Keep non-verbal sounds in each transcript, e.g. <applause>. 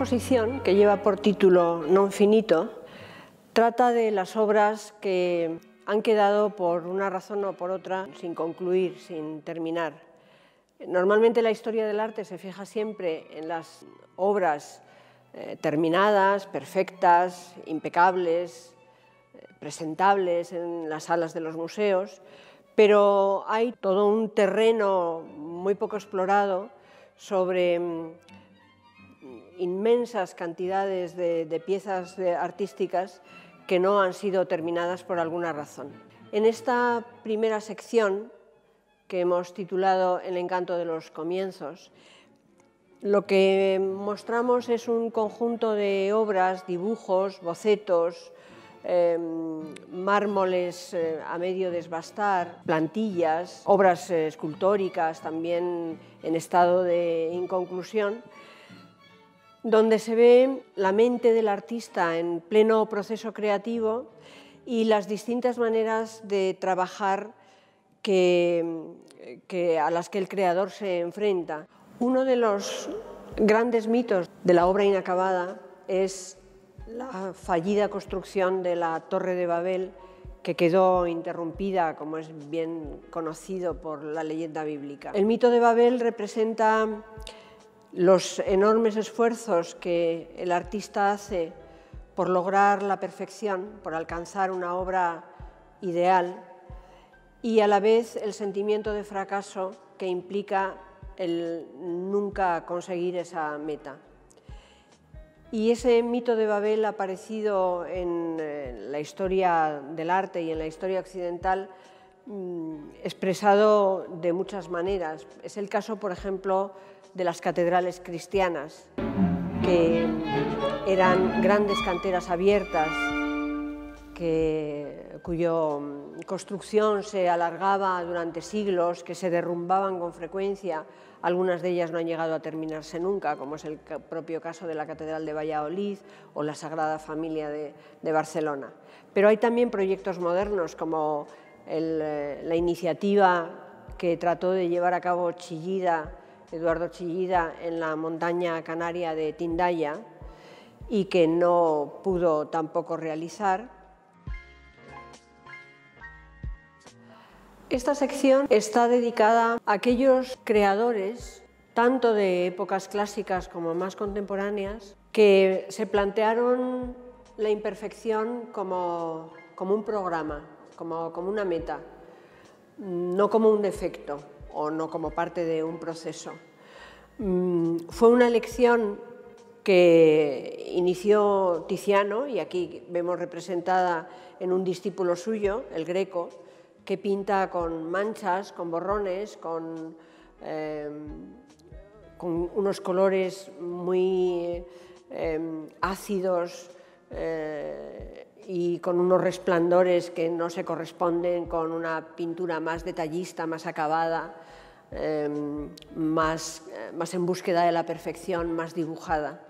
Exposición, que lleva por título Non finito, trata de las obras que han quedado por una razón o por otra sin concluir, sin terminar. Normalmente la historia del arte se fija siempre en las obras eh, terminadas, perfectas, impecables, eh, presentables en las salas de los museos, pero hay todo un terreno muy poco explorado sobre mm, inmensas cantidades de, piezas artísticas que no han sido terminadas por alguna razón. En esta primera sección, que hemos titulado El encanto de los comienzos, lo que mostramos es un conjunto de obras, dibujos, bocetos, em, mármoles eh, a medio desbastar, plantillas, obras eh, escultóricas también en estado de inconclusión, donde se ve la mente del artista en pleno proceso creativo y las distintas maneras de trabajar a las que el creador se enfrenta. Uno de los grandes mitos de la obra inacabada es la fallida construcción de la Torre de Babel que quedó interrumpida, como es bien conocido por la leyenda bíblica. El mito de Babel representa los enormes esfuerzos que el artista hace por lograr la perfección, por alcanzar una obra ideal y a la vez el sentimiento de fracaso que implica el nunca conseguir esa meta. Y ese mito de Babel ha aparecido en eh, la historia del arte y en la historia occidental mm, expresado de muchas maneras. Es el caso, por ejemplo, de las catedrales cristianas, que eran grandes canteras abiertas, que, cuya construcción se alargaba durante siglos, que se derrumbaban con frecuencia. Algunas de ellas no han llegado a terminarse nunca, como es el propio caso de la Catedral de Valladolid o la Sagrada Familia de, Barcelona. Pero hay también proyectos modernos, como eh, la iniciativa que trató de llevar a cabo Chillida Eduardo Chillida en la montaña canaria de Tindaya y que no pudo tampoco realizar. Esta sección está dedicada a aquellos creadores, tanto de épocas clásicas como más contemporáneas, que se plantearon la imperfección como, un programa, como una meta, no como un defecto o no como parte de un proceso. Mm, fue una lección que inició Tiziano, y aquí vemos representada en un discípulo suyo, el Greco, que pinta con manchas, con borrones, con, em, unos colores muy em, ácidos eh, y con unos resplandores que no se corresponden con una pintura más detallista, más acabada, em, más, eh, más, en búsqueda de la perfección, más dibujada.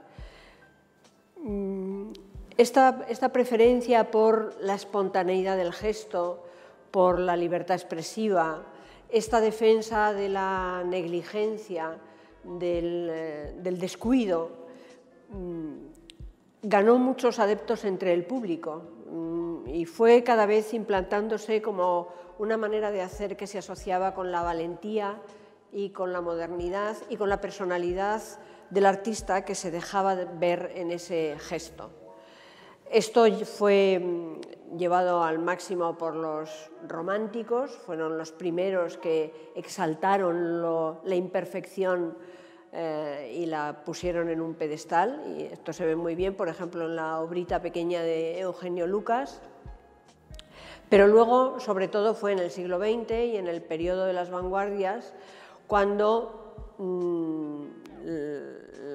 Mm, esta, esta, preferencia por la espontaneidad del gesto, por la libertad expresiva, esta defensa de la negligencia, del, eh, del descuido, mm, ganó muchos adeptos entre el público mm, y fue cada vez implantándose como una manera de hacer que se asociaba con la valentía y con la modernidad y con la personalidad del artista que se dejaba ver en ese gesto. Esto fue mm, llevado al máximo por los románticos, fueron los primeros que exaltaron la imperfección eh, y la pusieron en un pedestal, y esto se ve muy bien, por ejemplo, en la obrita pequeña de Eugenio Lucas, pero luego, sobre todo, fue en el siglo XX y en el periodo de las vanguardias, cuando mm,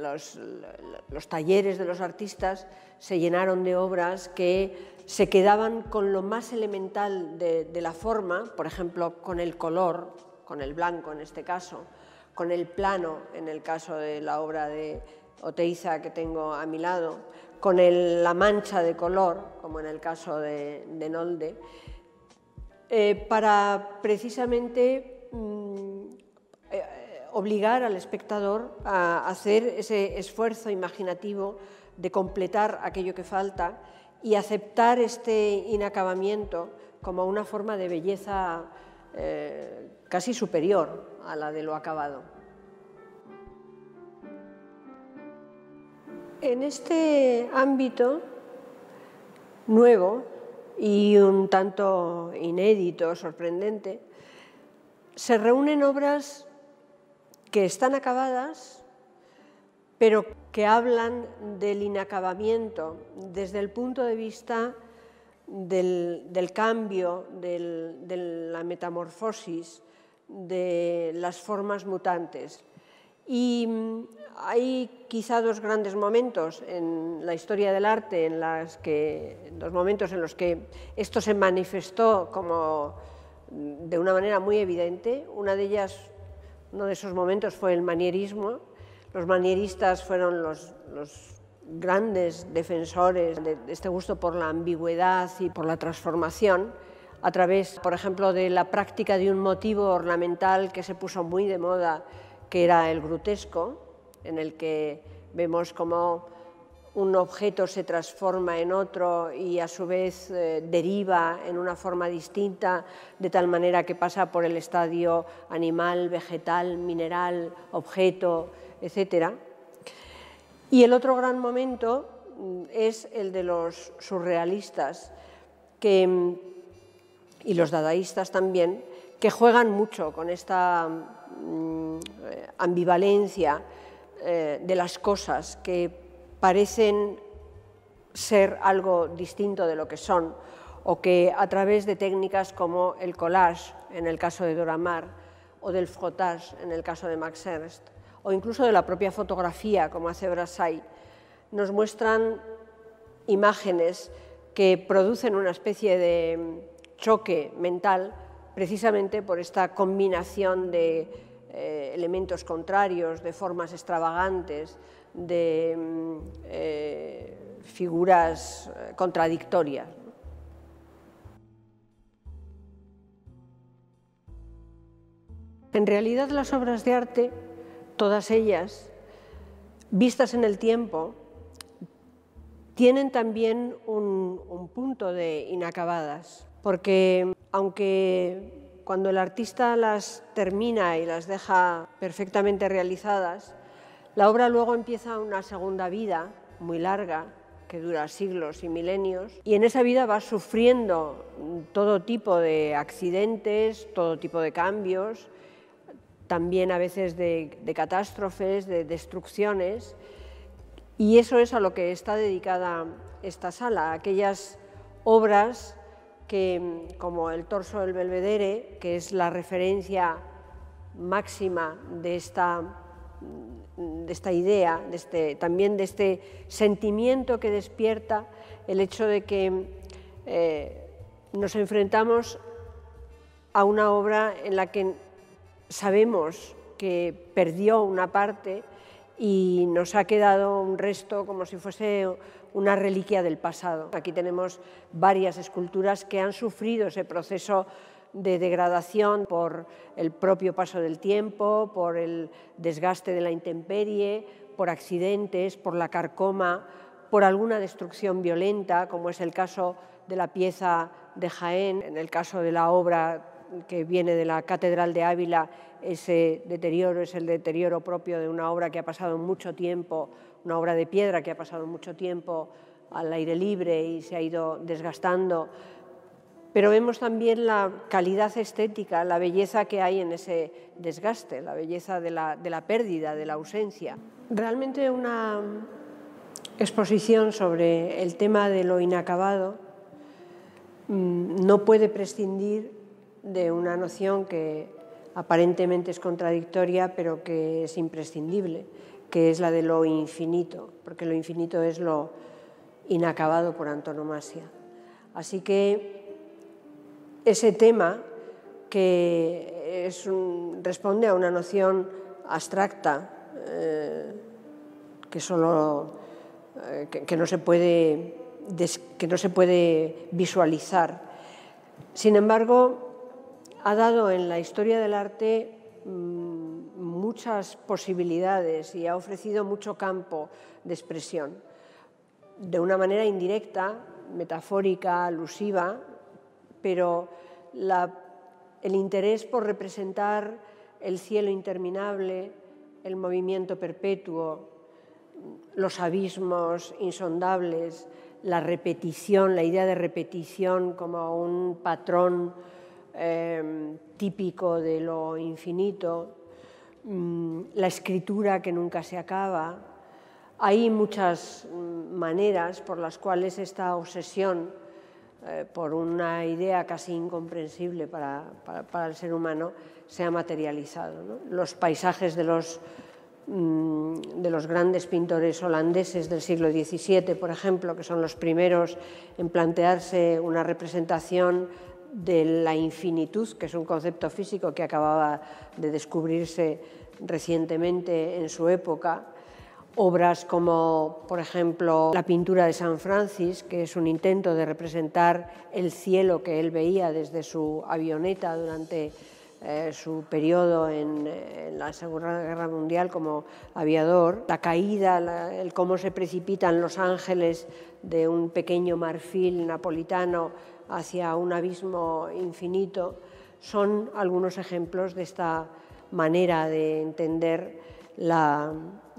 los, talleres de los artistas se llenaron de obras que se quedaban con lo más elemental de la forma, por ejemplo, con el color, con el blanco en este caso, con el plano, en el caso de la obra de Oteiza que tengo a mi lado, con la mancha de color, como en el caso de, Nolde, eh, para precisamente mm, eh, obligar al espectador a hacer ese esfuerzo imaginativo de completar aquello que falta y aceptar este inacabamiento como una forma de belleza eh, casi superior a la de lo acabado. En este ámbito nuevo y un tanto inédito, sorprendente, se reúnen obras que están acabadas, pero que hablan del inacabamiento desde el punto de vista del, cambio, de la metamorfosis, de las formas mutantes. Y mm, hay quizá dos grandes momentos en la historia del arte, en las que, dos momentos en los que esto se manifestó como mm, de una manera muy evidente. Una de ellas, uno de esos momentos fue el manierismo. Los manieristas fueron los, los grandes defensores de este gusto por la ambigüedad y por la transformación a través, por ejemplo, de la práctica de un motivo ornamental que se puso muy de moda, que era el grutesco, en el que vemos cómo un objeto se transforma en otro y a su vez eh, deriva en una forma distinta, de tal manera que pasa por el estadio animal, vegetal, mineral, objeto, etc. Y el otro gran momento mm, es el de los surrealistas que, mm, y los dadaístas también, que juegan mucho con esta mm, ambivalencia eh, de las cosas que parecen ser algo distinto de lo que son o que a través de técnicas como el collage, en el caso de Dora Maar, o del frottage, en el caso de Max Ernst, o incluso de la propia fotografía, como hace Brassai, nos muestran imágenes que producen una especie de choque mental precisamente por esta combinación de eh, elementos contrarios, de formas extravagantes, de mm, eh, figuras eh, contradictorias. En realidad las obras de arte, todas ellas, vistas en el tiempo, tienen también un, un punto de inacabadas, porque aunque cuando el artista las termina y las deja perfectamente realizadas, la obra luego empieza una segunda vida muy larga, que dura siglos y milenios, y en esa vida va sufriendo todo tipo de accidentes, todo tipo de cambios, también a veces de, catástrofes, de destrucciones, y eso es a lo que está dedicada esta sala, aquellas obras que, como el torso del Belvedere, que es la referencia máxima de esta, de esta idea, de este, también de este sentimiento que despierta el hecho de que eh, nos enfrentamos a una obra en la que sabemos que perdió una parte y nos ha quedado un resto como si fuese una reliquia del pasado. Aquí tenemos varias esculturas que han sufrido ese proceso de degradación por el propio paso del tiempo, por el desgaste de la intemperie, por accidentes, por la carcoma, por alguna destrucción violenta, como es el caso de la pieza de Jaén, en el caso de la obra que viene de la Catedral de Ávila, ese deterioro es el deterioro propio de una obra que ha pasado mucho tiempo una obra de piedra que ha pasado mucho tiempo al aire libre y se ha ido desgastando, pero vemos también la calidad estética, la belleza que hay en ese desgaste, la belleza de la, de la pérdida, de la ausencia. Realmente una exposición sobre el tema de lo inacabado mm, no puede prescindir de una noción que aparentemente es contradictoria, pero que es imprescindible, que es la de lo infinito, porque lo infinito es lo inacabado por antonomasia. Así que ese tema que responde a una noción abstracta eh, que, solo, eh, que, no se puede, que no se puede visualizar. Sin embargo, ha dado en la historia del arte mm, muchas posibilidades y ha ofrecido mucho campo de expresión, de una manera indirecta, metafórica, alusiva, pero el interés por representar el cielo interminable, el movimiento perpetuo, los abismos insondables, la repetición, la idea de repetición como un patrón em, típico de lo infinito, mm, la escritura que nunca se acaba. Hay muchas mm, maneras por las cuales esta obsesión eh, por una idea casi incomprensible para, el ser humano se ha materializado. Los paisajes de los Mm, de los grandes pintores holandeses del siglo XVII, por ejemplo, que son los primeros en plantearse una representación de la infinitud, que es un concepto físico que acababa de descubrirse recientemente en su época. Obras como, por ejemplo, la pintura de San Francis, que es un intento de representar el cielo que él veía desde su avioneta durante eh, su periodo en, la Segunda Guerra Mundial como aviador, la caída, el cómo se precipitan los ángeles de un pequeño marfil napolitano hacia un abismo infinito, son algunos ejemplos de esta manera de entender la,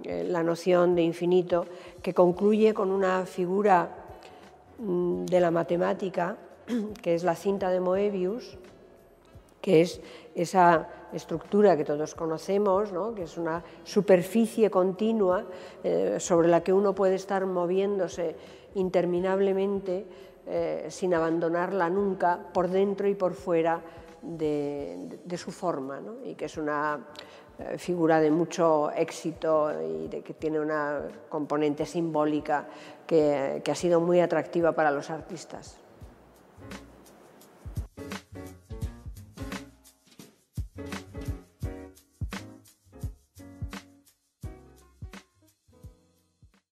eh, la noción de infinito, que concluye con una figura mm, de la matemática, <clears throat> que es la cinta de Moebius, que es esa estructura que todos conocemos, que es una superficie continua eh, sobre la que uno puede estar moviéndose interminablemente eh, sin abandonarla nunca por dentro y por fuera de, su forma, y que es una eh, figura de mucho éxito y de que tiene una componente simbólica que ha sido muy atractiva para los artistas.